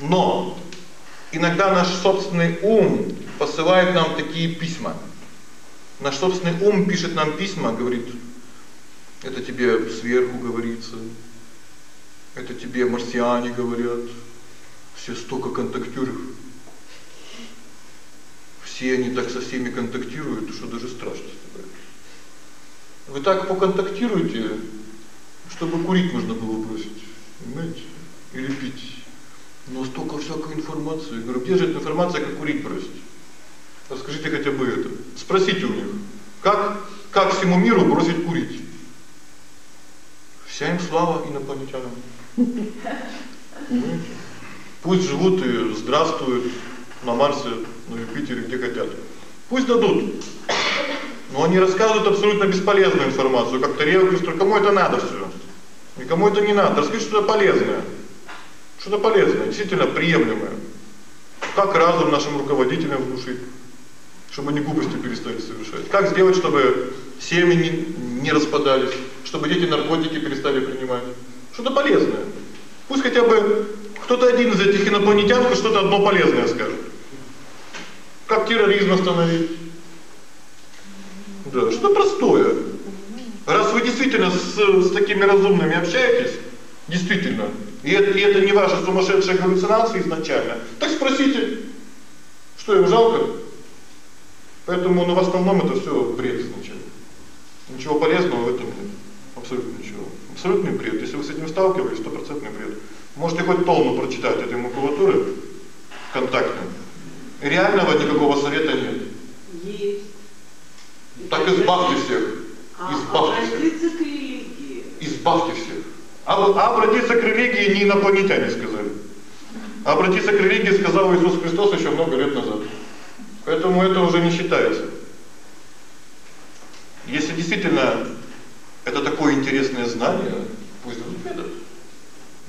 Но иногда наш собственный ум посылает нам такие письма. Наш собственный ум пишет нам письма, говорит: "Это тебе сверху говорится. Это тебе марсиане говорят. Все столько контактируют. Все они так со всеми контактируют, что даже страшно становится. Вы так поконтактируете, чтобы курить можно было бросить, понимаете? Или пить. Но столько всякой информации. Я говорю, где же эта информация, как курить бросить? Расскажите хотя бы это. Спросите у них, как, как всему миру бросить курить? Вся им слава инопланетянам. Понимаете? Пусть живут и здравствуют на Марсе, на Юпитере, где хотят. Пусть дадут. Но они рассказывают абсолютно бесполезную информацию, как тарелки, что кому это надо все. Никому это не надо. Расскажи что-то полезное. Что-то полезное, действительно приемлемое. Как разум нашим руководителям внушить, чтобы они глупости перестали совершать. Как сделать, чтобы семьи не, не распадались, чтобы дети наркотики перестали принимать. Что-то полезное. Пусть хотя бы кто-то один из этих инопланетян что-то одно полезное скажет. Как терроризм остановить. Да, что простое. Раз вы действительно с, с такими разумными общаетесь, действительно, и это, и это не ваши сумасшедшие галлюцинации изначально, так спросите, что им жалко. Поэтому ну, в основном это все бред изначально. Ничего полезного в этом нет. Абсолютно ничего. Абсолютный бред. Если вы с этим сталкивались, стопроцентный бред. Можете хоть тонну прочитать этой макулатуры контактной. Реального никакого совета нет. Есть. Так избавьте всех. А, Избавьте всех. религии. Избавьте всех. А, а обратиться к религии не инопланетяне сказали. Обратиться к религии сказал Иисус Христос еще много лет назад. Поэтому это уже не считается. Если действительно это такое интересное знание, пусть дадут метод.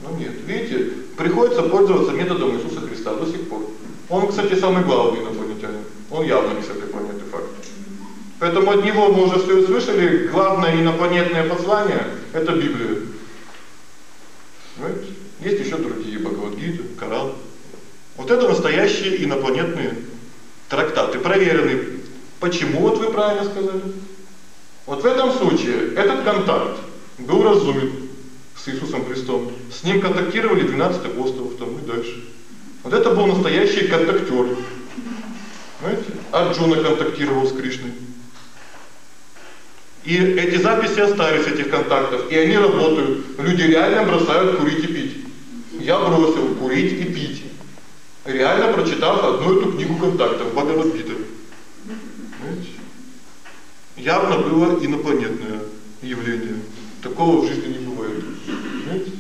Но нет, видите, приходится пользоваться методом Иисуса Христа до сих пор. Он, кстати, самый главный инопланетянин. Он явно не с этой планеты факт. Поэтому от него мы уже все услышали, главное инопланетное послание – это Библия. Понимаете? Есть еще другие, Бхагавадгита, Коран. Вот это настоящие инопланетные трактаты, проверенные. Почему вот вы правильно сказали? Вот в этом случае этот контакт был разумен с Иисусом Христом. С ним контактировали 12 апостолов, там и дальше. Вот это был настоящий контактер. Знаете? Арджуна контактировал с Кришной. И эти записи остались, этих контактов, и они работают. Люди реально бросают курить и пить. Я бросил курить и пить. Реально прочитав одну эту книгу контактов, Бхагавадгита. Явно было инопланетное явление. Такого в жизни не бывает. Понимаете?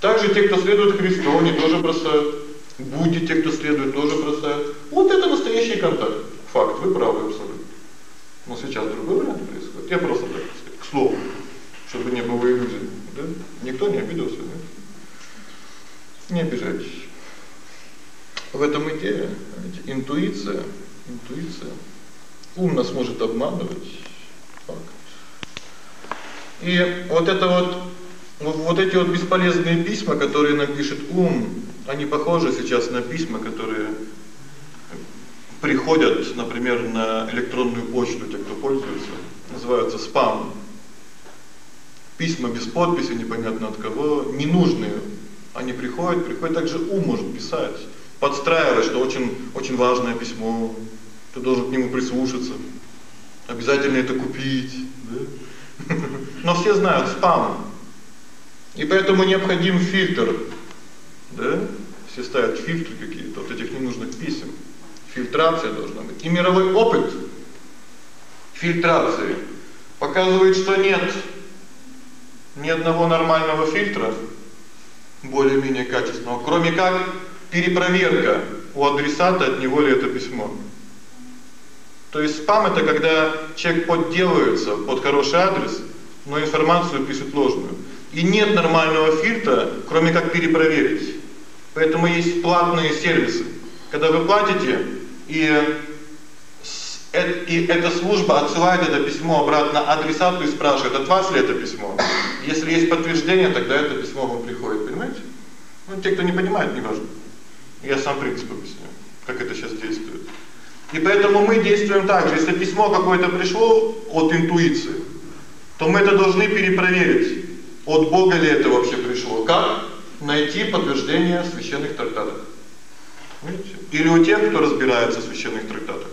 Также те, кто следует Христу, они тоже бросают. Будьте те, кто следует, тоже бросают. Вот это настоящий контакт. Факт, вы правы абсолютно. Но сейчас другой вариант. Я просто так сказать, к слову, чтобы не было иллюзий. Да? Никто не обиделся, нет? Не обижайтесь. В этом идея, знаете, интуиция, интуиция. Ум нас может обманывать. Факт. И вот это вот, вот, эти вот бесполезные письма, которые нам пишет ум, они похожи сейчас на письма, которые приходят, например, на электронную почту, те, кто пользуется, называются спам. Письма без подписи, непонятно от кого, ненужные. Они приходят, приходят, также ум может писать, подстраивать, что очень, очень важное письмо, ты должен к нему прислушаться, обязательно это купить. Да? Но все знают спам. И поэтому необходим фильтр. Да? Все ставят фильтры какие-то от этих ненужных писем. Фильтрация должна быть. И мировой опыт фильтрации показывает, что нет ни одного нормального фильтра, более-менее качественного, кроме как перепроверка у адресата, от него ли это письмо. То есть спам это когда человек подделывается под хороший адрес, но информацию пишет ложную. И нет нормального фильтра, кроме как перепроверить. Поэтому есть платные сервисы. Когда вы платите, и, и эта служба отсылает это письмо обратно адресату и спрашивает, от вас ли это письмо. Если есть подтверждение, тогда это письмо вам приходит, понимаете? Ну, те, кто не понимает, не важно. Я сам принцип объясню, как это сейчас действует. И поэтому мы действуем так же. Если письмо какое-то пришло от интуиции, то мы это должны перепроверить. От Бога ли это вообще пришло? Как? Найти подтверждение священных трактатах. Видите? Или у тех, кто разбирается в священных трактатах.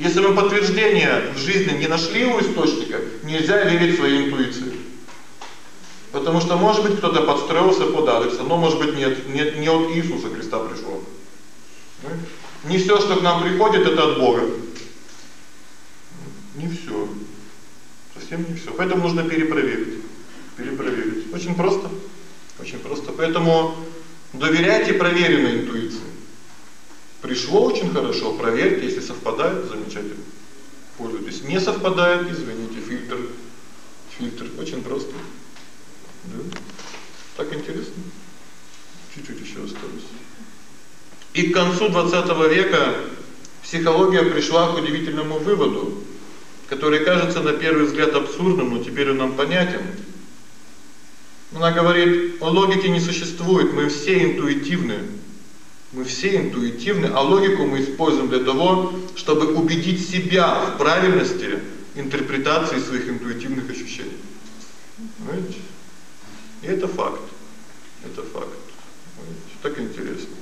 Если мы подтверждения в жизни не нашли у источника, нельзя верить своей интуиции. Потому что, может быть, кто-то подстроился под адресом, но, может быть, нет, нет, не от Иисуса Христа пришло. Не все, что к нам приходит, это от Бога. Не все. Совсем не все. Поэтому нужно перепроверить. Перепроверить. Очень просто. Очень просто. Поэтому доверяйте проверенной интуиции. Пришло очень хорошо, проверьте, если совпадает, замечательно. Пользуйтесь. Не совпадает, извините, фильтр. Фильтр очень просто. Да? Так интересно. Чуть-чуть еще осталось. И к концу 20 века психология пришла к удивительному выводу, который кажется на первый взгляд абсурдным, но теперь он нам понятен. Она говорит, логики не существует, мы все интуитивны. Мы все интуитивны, а логику мы используем для того, чтобы убедить себя в правильности интерпретации своих интуитивных ощущений. Понимаете? И это факт. Это факт. Понимаете? Так интересно.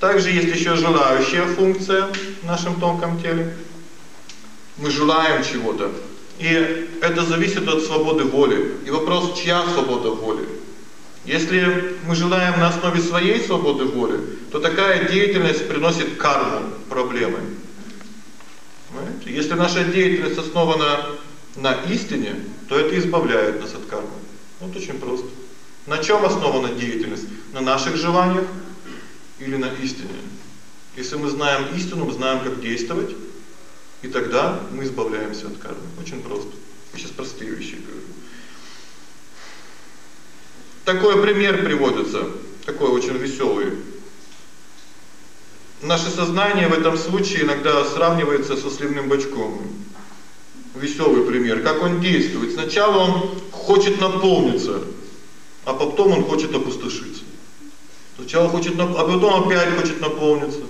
Также есть еще желающая функция в нашем тонком теле. Мы желаем чего-то. И это зависит от свободы воли. И вопрос, чья свобода воли? Если мы желаем на основе своей свободы воли, то такая деятельность приносит карму, проблемы. Понимаете? Если наша деятельность основана на истине, то это избавляет нас от кармы. Вот очень просто. На чем основана деятельность? На наших желаниях или на истине? Если мы знаем истину, мы знаем, как действовать, и тогда мы избавляемся от кармы. Очень просто. Я сейчас простые вещи говорю. Такой пример приводится, такой очень веселый. Наше сознание в этом случае иногда сравнивается со сливным бачком. Веселый пример. Как он действует? Сначала он хочет наполниться, а потом он хочет опустошиться. Сначала хочет, а потом опять хочет наполниться,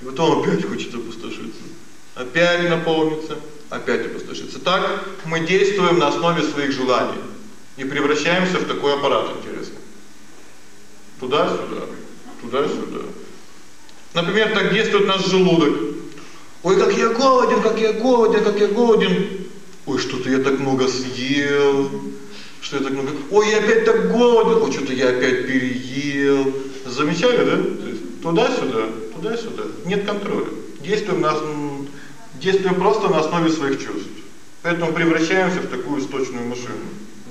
и потом опять хочет опустошиться. Опять наполниться, опять опустошиться. Так мы действуем на основе своих желаний и превращаемся в такой аппарат. Туда-сюда, туда-сюда. Например, так действует наш желудок. Ой, как я голоден, как я голоден, как я голоден. Ой, что-то я так много съел. Что я так много... Ой, я опять так голоден. Ой, что-то я опять переел. Замечали, да? Туда-сюда, туда-сюда. Нет контроля. Действуем, на... Действуем просто на основе своих чувств. Поэтому превращаемся в такую сточную машину.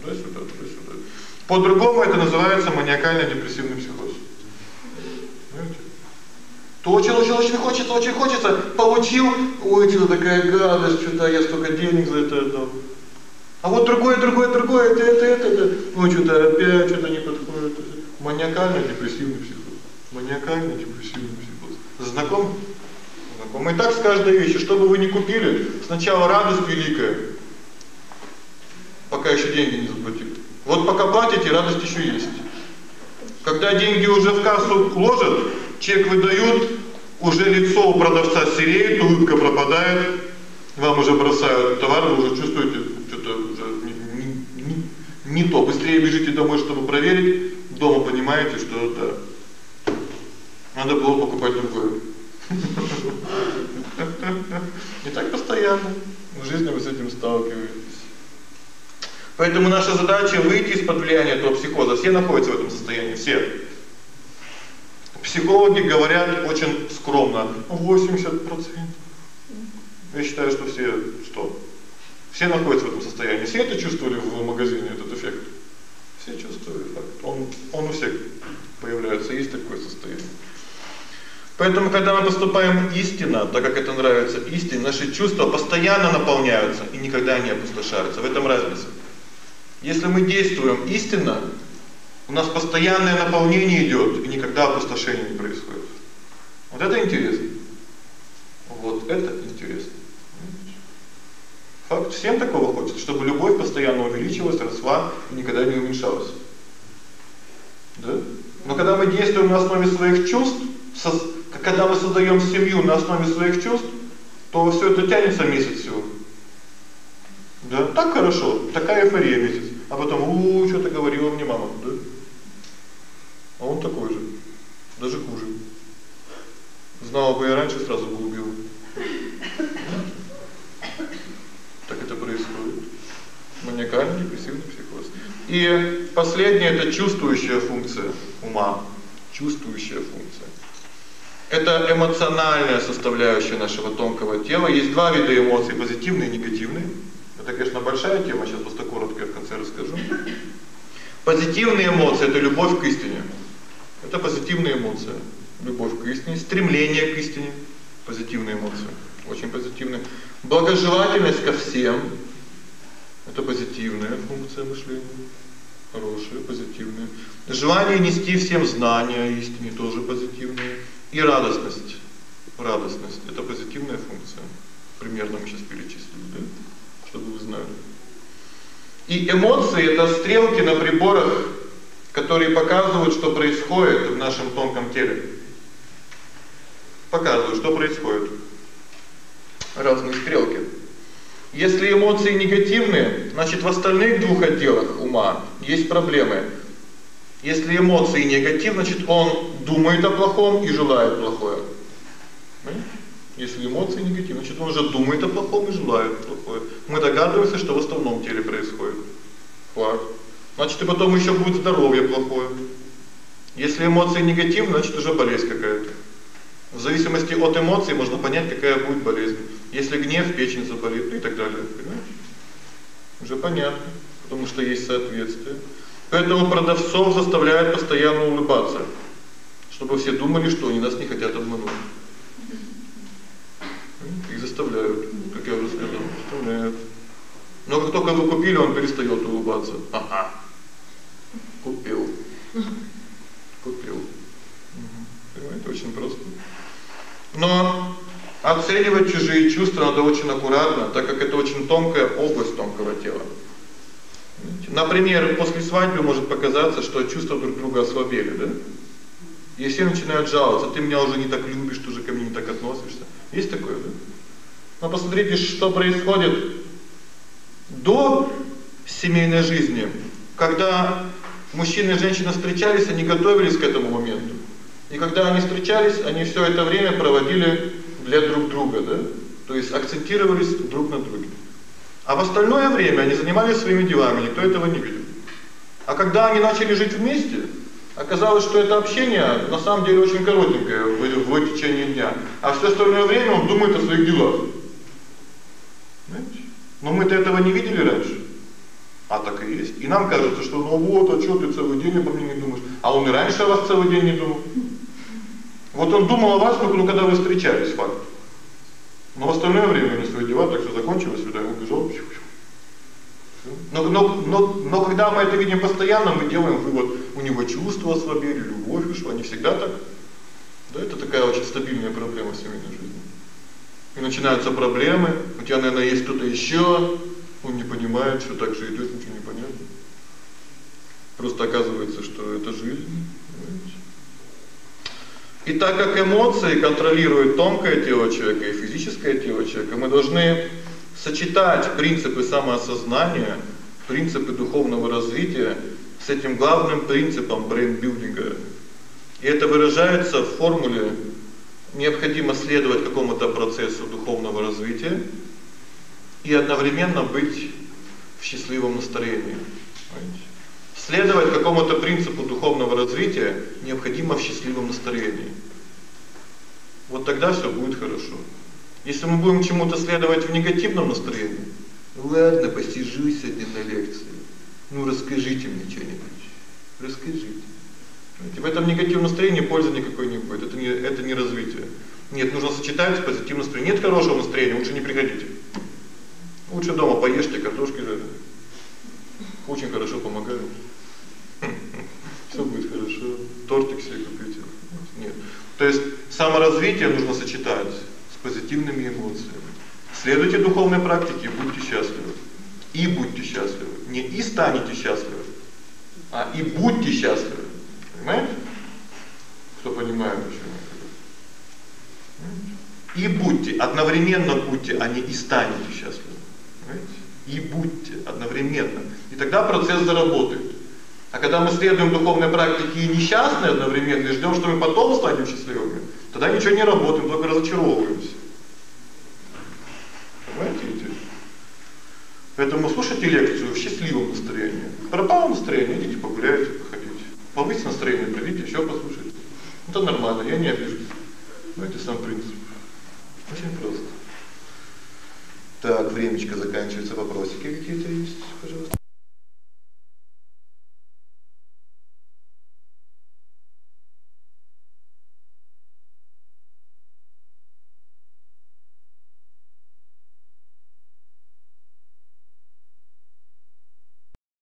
Туда-сюда. По-другому это называется маниакально-депрессивный психоз. Понимаете? То очень, очень, очень хочется, очень хочется, получил, ой, что такая гадость, что-то я столько денег за это отдал. А вот другое, другое, другое, это, это, это, это. Ну, что-то опять что-то не подходит. Маниакально-депрессивный психоз. Маниакально-депрессивный психоз. Знаком? Знаком. И так с каждой вещью, что бы вы ни купили, сначала радость великая, пока еще деньги не заплатили. Вот пока платите, радость еще есть. Когда деньги уже в кассу ложат, чек выдают, уже лицо у продавца сереет, улыбка пропадает, вам уже бросают товар, вы уже чувствуете, что-то уже не, не, не, не то. Быстрее бежите домой, чтобы проверить, дома понимаете, что да, надо было покупать другое. И так постоянно. В жизни вы с этим сталкиваетесь. Поэтому наша задача выйти из-под влияния этого психоза. Все находятся в этом состоянии, все. Психологи говорят очень скромно, 80%. Я считаю, что все 100. Все находятся в этом состоянии. Все это чувствовали в магазине, этот эффект? Все чувствовали факт. Он, он у всех появляется, есть такое состояние. Поэтому, когда мы поступаем истинно, так как это нравится истине, наши чувства постоянно наполняются и никогда не опустошаются. В этом разница. Если мы действуем истинно, у нас постоянное наполнение идет, и никогда опустошение не происходит. Вот это интересно. Вот это интересно. Факт, всем такого хочется, чтобы любовь постоянно увеличивалась, росла и никогда не уменьшалась. Да? Но когда мы действуем на основе своих чувств, когда мы создаем семью на основе своих чувств, то все это тянется месяц всего. Да, так хорошо, такая эйфория месяц. А потом, у, что-то говорила мне мама, да? А он такой же, даже хуже. Знала бы я раньше, сразу бы убил. Так это происходит. Маниакальный депрессивный психоз. И последнее это чувствующая функция ума, чувствующая функция. Это эмоциональная составляющая нашего тонкого тела. Есть два вида эмоций: позитивные и негативные. Это, конечно, большая тема, сейчас просто коротко я в конце расскажу. Позитивные эмоции это любовь к истине. Это позитивные эмоции. Любовь к истине, стремление к истине, позитивные эмоции, очень позитивные. Благожелательность ко всем это позитивная функция мышления. Хорошая, позитивная. Желание нести всем знания истине тоже позитивное. И радостность. Радостность это позитивная функция. Примерно мы сейчас перечислили, да? Чтобы вы знали. И эмоции это стрелки на приборах, которые показывают, что происходит в нашем тонком теле. Показывают, что происходит. Разные стрелки. Если эмоции негативные, значит в остальных двух отделах ума есть проблемы. Если эмоции негативные, значит он думает о плохом и желает плохое. Если эмоции негативные, значит он уже думает о плохом и желает плохое. Мы догадываемся, что в основном теле происходит. Факт. Значит, и потом еще будет здоровье плохое. Если эмоции негативные, значит уже болезнь какая-то. В зависимости от эмоций можно понять, какая будет болезнь. Если гнев, печень заболит и так далее, понимаете? Уже понятно, потому что есть соответствие. Поэтому продавцов заставляют постоянно улыбаться, чтобы все думали, что они нас не хотят обмануть. Их заставляют, как я уже сказал, заставляют. Но как только вы купили, он перестает улыбаться. Ага. Купил. Купил. Понимаете, очень просто. Но оценивать чужие чувства надо очень аккуратно, так как это очень тонкая область тонкого тела. Например, после свадьбы может показаться, что чувства друг друга ослабели, да? И все начинают жаловаться, ты меня уже не так любишь, ты уже ко мне не так относишься. Есть такое, да? Но посмотрите, что происходит до семейной жизни. Когда мужчина и женщина встречались, они готовились к этому моменту. И когда они встречались, они все это время проводили для друг друга, да? То есть акцентировались друг на друге. А в остальное время они занимались своими делами, никто этого не видел. А когда они начали жить вместе, оказалось, что это общение на самом деле очень коротенькое в, в течение дня. А все остальное время он думает о своих делах. Но мы-то этого не видели раньше. А так и есть. И нам кажется, что ну вот, а что ты целый день обо мне не думаешь? А он и раньше о вас целый день не думал. Вот он думал о вас, ну, когда вы встречались, факт. Но в остальное время не свои дела, так все закончилось, сюда убежал. Но, но, но, но когда мы это видим постоянно, мы делаем вывод, у него чувства ослабели, любовь ушла, не всегда так. Да, это такая очень стабильная проблема в семейной жизни. И начинаются проблемы, у тебя, наверное, есть кто-то еще, он не понимает, что так же идет, ничего не понятно. Просто оказывается, что это жизнь. И так как эмоции контролируют тонкое тело человека и физическое тело человека, мы должны сочетать принципы самоосознания, принципы духовного развития с этим главным принципом брейнбилдинга. И это выражается в формуле необходимо следовать какому-то процессу духовного развития и одновременно быть в счастливом настроении. Понимаете? Следовать какому-то принципу духовного развития необходимо в счастливом настроении. Вот тогда все будет хорошо. Если мы будем чему-то следовать в негативном настроении, ладно, посижу сегодня на лекции. Ну расскажите мне что-нибудь. Расскажите. В этом негативном настроении пользы никакой не будет. Это не это не развитие. Нет, нужно сочетать с позитивным настроением. Нет хорошего настроения, лучше не приходите. Лучше дома поешьте картошки жареной. Очень хорошо помогает. Все будет хорошо. Тортик себе купите. Нет. То есть саморазвитие нужно сочетать с позитивными эмоциями. Следуйте духовной практике, будьте счастливы. И будьте счастливы. Не и станете счастливы, а и будьте счастливы. Понимаете? Кто понимает, почему И будьте, одновременно будьте, а не и станете счастливы. Понимаете? И будьте одновременно. И тогда процесс заработает. А когда мы следуем духовной практике и несчастны одновременно, и ждем, что мы потом станем счастливыми, тогда ничего не работаем, только разочаровываемся. Понимаете? Поэтому слушайте лекцию в счастливом настроении. Пропало настроение, идите погуляйте, походите. Повысить настроение, придите, еще послушайте. Это нормально, я не обижусь. Ну, это сам принцип. Очень просто. Так, времечко заканчивается. Вопросики какие-то есть, пожалуйста.